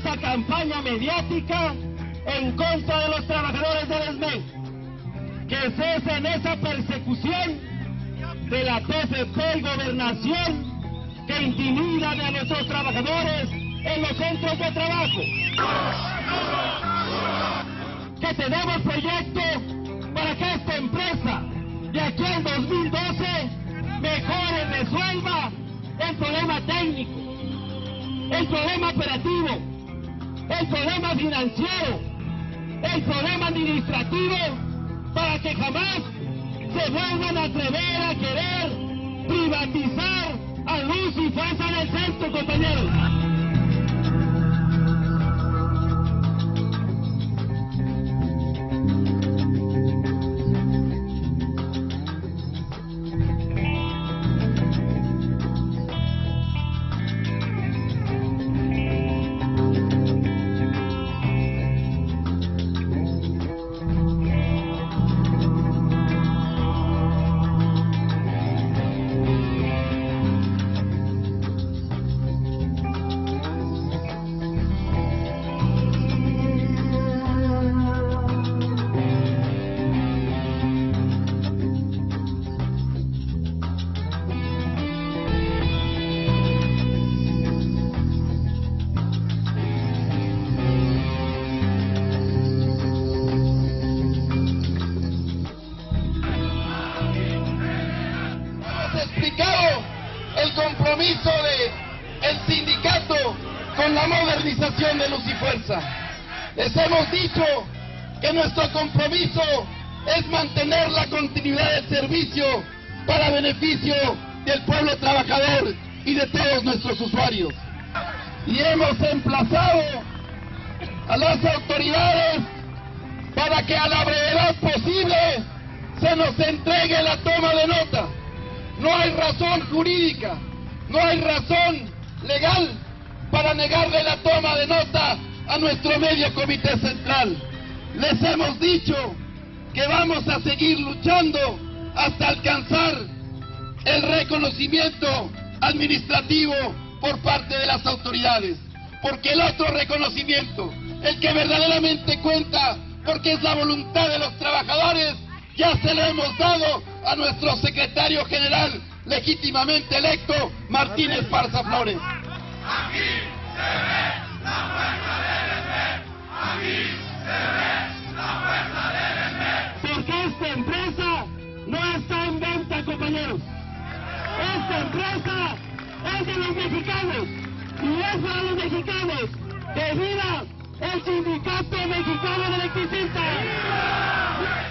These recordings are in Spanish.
esa campaña mediática en contra de los trabajadores del ESME. Que cesen esa persecución de la TFP y gobernación que intimidan a nuestros trabajadores en los centros de trabajo. Que tenemos proyectos para que esta empresa de aquí al 2012 mejore, resuelva el problema técnico, el problema operativo, el problema financiero, el problema administrativo, para que jamás se vuelvan a atrever a querer privatizar a luz y fuerza del centro, compañeros. Con la modernización de Luz y Fuerza. Les hemos dicho que nuestro compromiso es mantener la continuidad del servicio para beneficio del pueblo trabajador y de todos nuestros usuarios. Y hemos emplazado a las autoridades para que a la brevedad posible se nos entregue la toma de nota. No hay razón jurídica, no hay razón legal para negarle la toma de nota a nuestro medio comité central. Les hemos dicho que vamos a seguir luchando hasta alcanzar el reconocimiento administrativo por parte de las autoridades. Porque el otro reconocimiento, el que verdaderamente cuenta, porque es la voluntad de los trabajadores, ya se lo hemos dado a nuestro secretario general legítimamente electo, Martínez Parza Flores. Porque esta empresa no está en venta, compañeros. Esta empresa es de los mexicanos y es para los mexicanos. ¡Que viva el Sindicato Mexicano de Electricistas!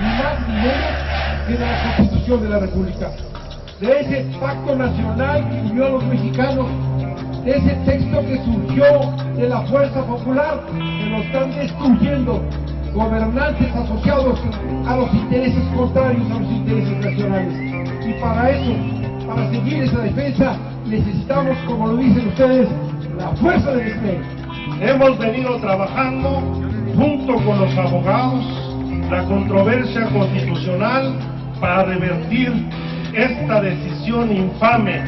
Más ni menos que de la Constitución de la República, de ese pacto nacional que unió a los mexicanos, de ese texto que surgió de la fuerza popular, que lo están destruyendo gobernantes asociados a los intereses contrarios a los intereses nacionales. Y para eso, para seguir esa defensa, necesitamos, como lo dicen ustedes, la fuerza del SME. Hemos venido trabajando junto con los abogados, la controversia constitucional para revertir esta decisión infame.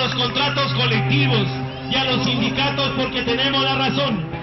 a los contratos colectivos y a los sindicatos porque tenemos la razón.